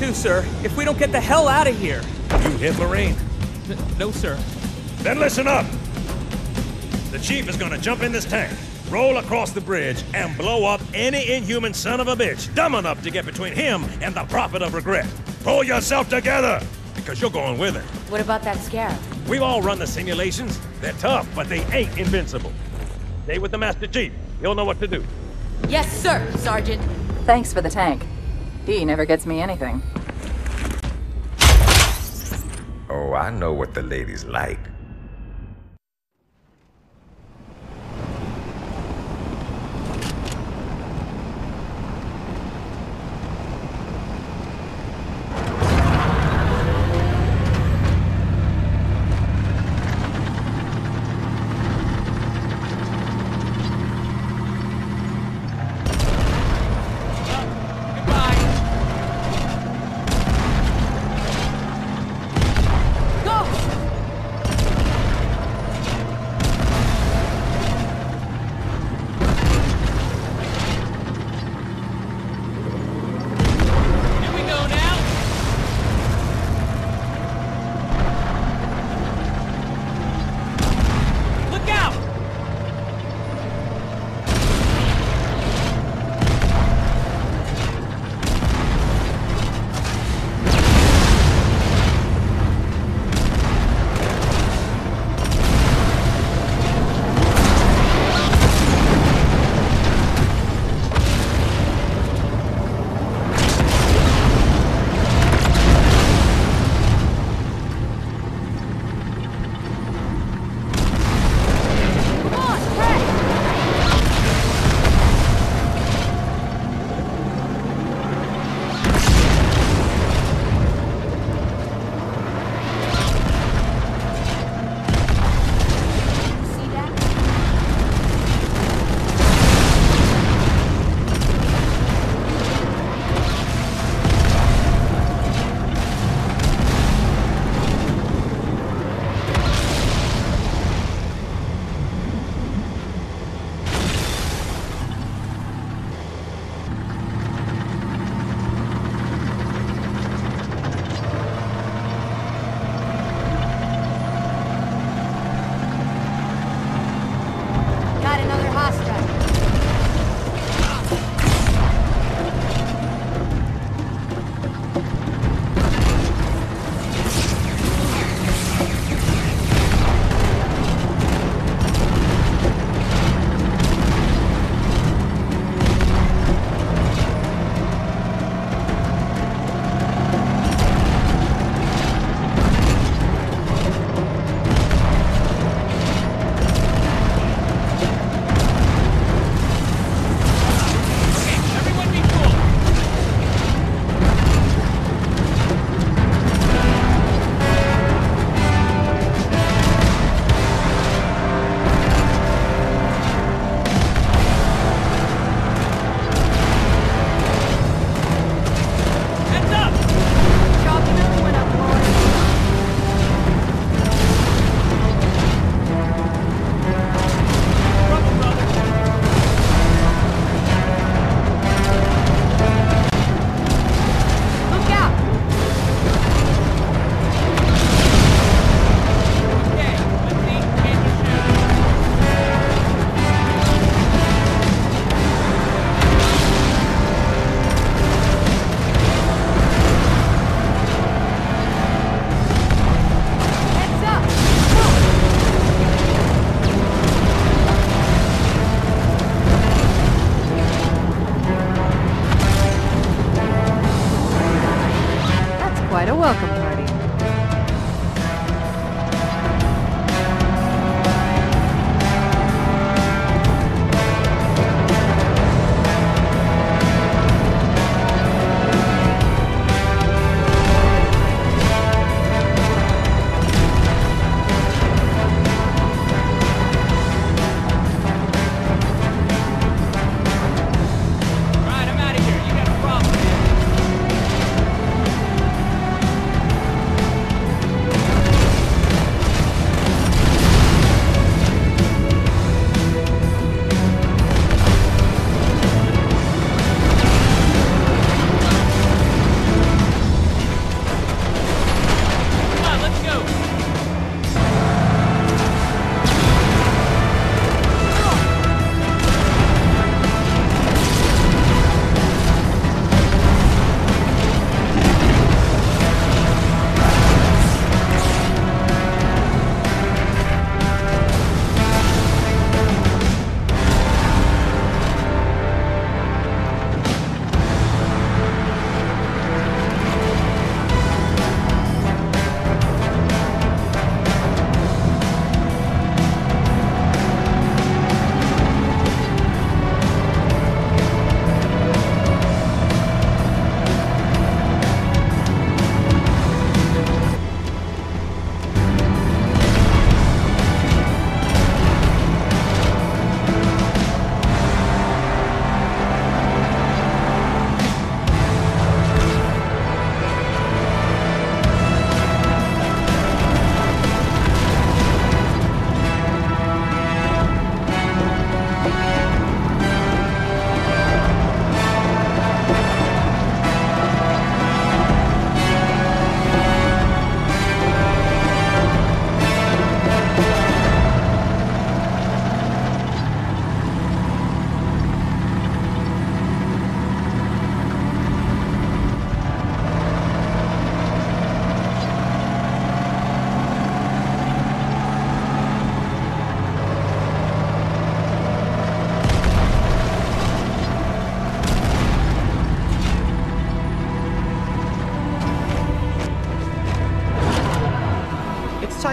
too, sir, if we don't get the hell out of here. You hit Marine? N- no, sir. Then listen up. The chief is gonna jump in this tank, roll across the bridge, and blow up any inhuman son of a bitch dumb enough to get between him and the prophet of regret. Pull yourself together, because you're going with it. What about that scarab? We've all run the simulations. They're tough, but they ain't invincible. Stay with the Master Chief. He'll know what to do. Yes, sir, Sergeant. Thanks for the tank. He never gets me anything. Oh, I know what the ladies like.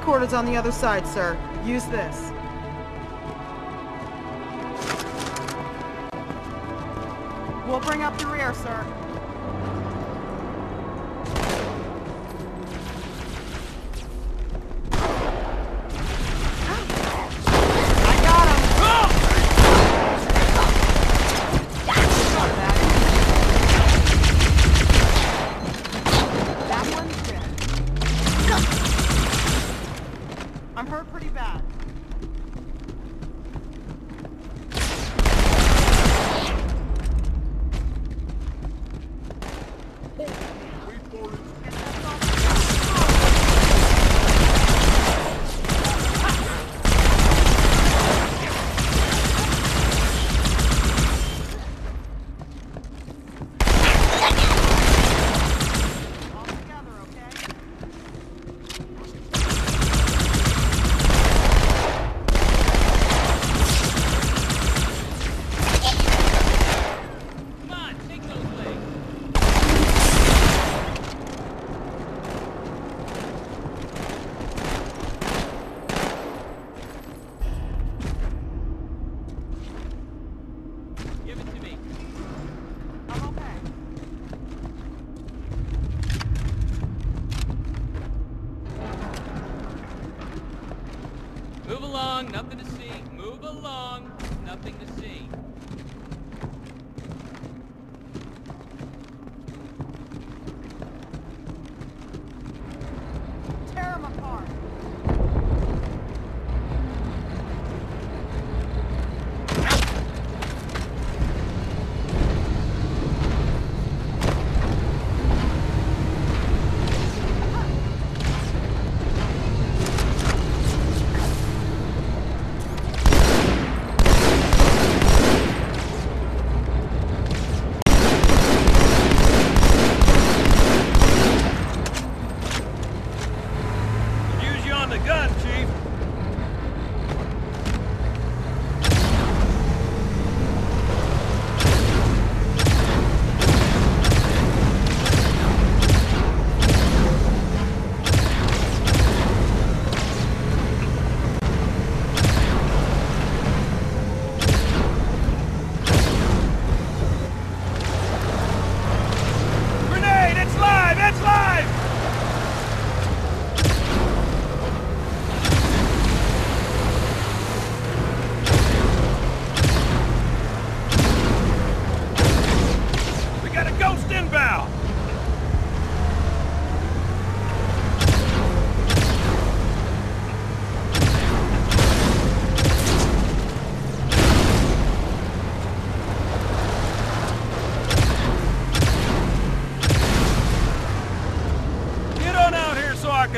Headquarters on the other side, sir. Use this. We'll bring up the rear, sir. I'm hurt pretty bad.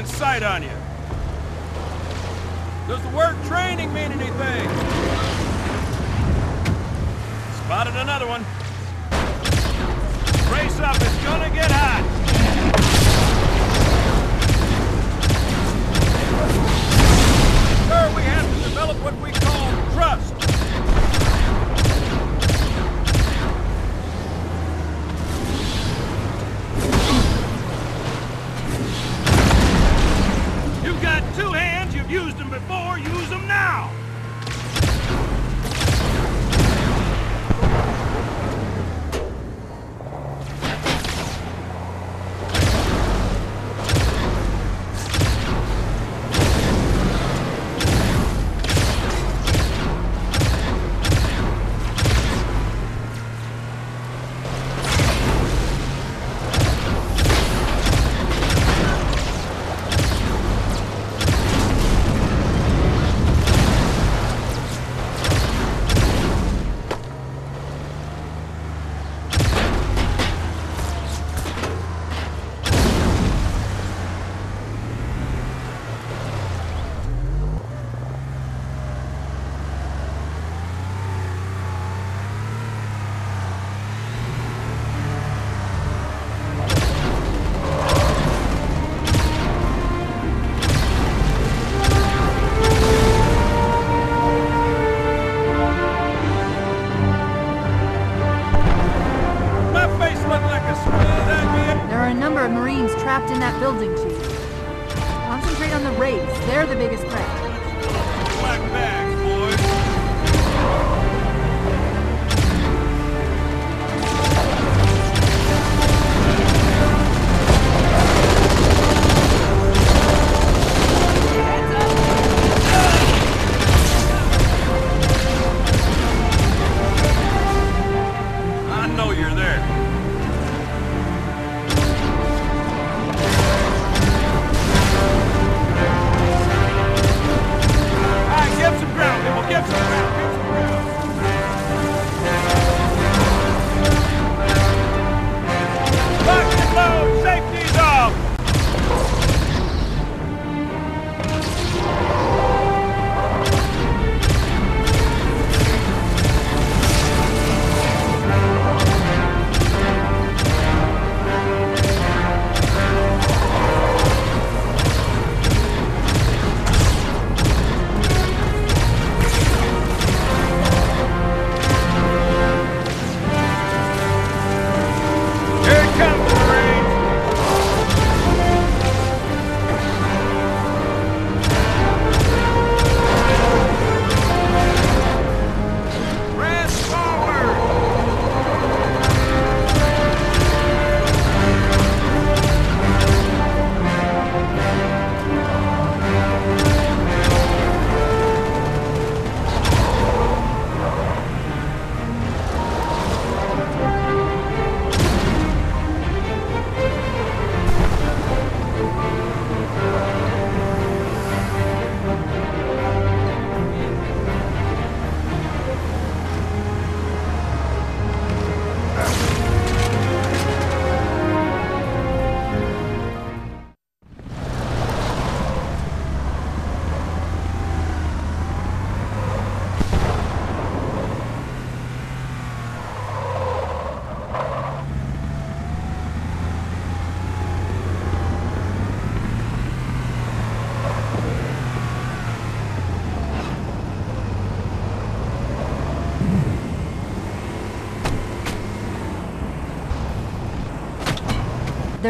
Here so I can sight on you. Does the word training mean anything? Spotted another one. Brace up, it's gonna get hot. Sir, we have to develop what we call trust. Used them before, use them now!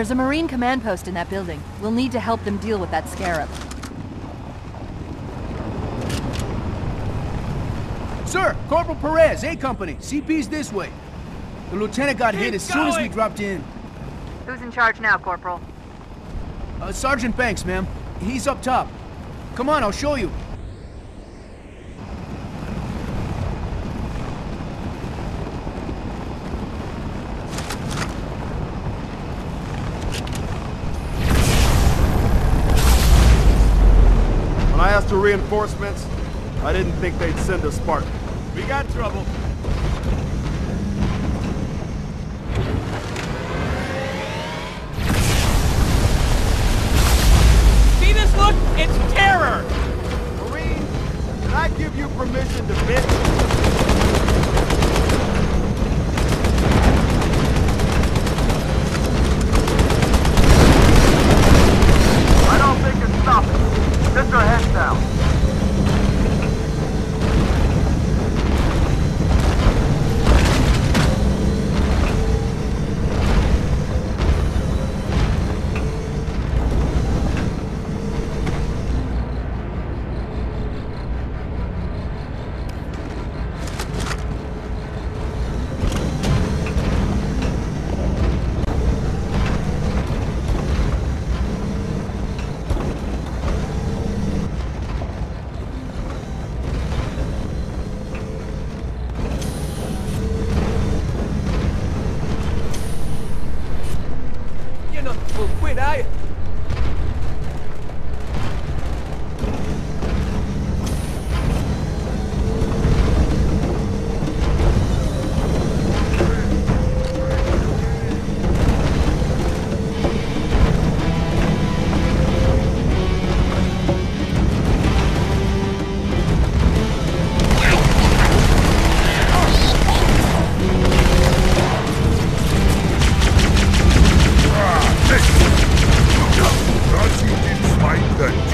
There's a Marine command post in that building. We'll need to help them deal with that scarab. Sir, Corporal Perez, A Company. CP's this way. The lieutenant got hit as soon as we dropped in. Who's in charge now, Corporal? Uh, Sergeant Banks, ma'am. He's up top. Come on, I'll show you. When I asked for reinforcements, I didn't think they'd send a Spartan. We got trouble. See this look? It's terror! Marine, did I give you permission to bitch? Good.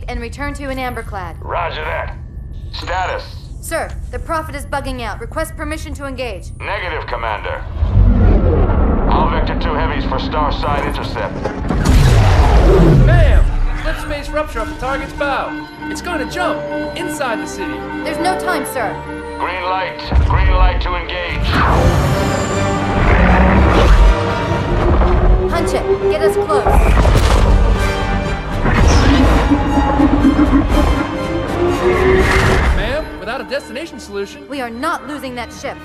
Protect and return to In Amber Clad. Roger that. Status. Sir, the Prophet is bugging out. Request permission to engage. Negative, Commander. All Vector 2 heavies for star side intercept. Bam! Slip space rupture off the target's bow. It's going to jump inside the city. There's no time, sir. Green light. Green light to engage. Punch it. Get us close. Ma'am, without a destination solution... We are not losing that ship.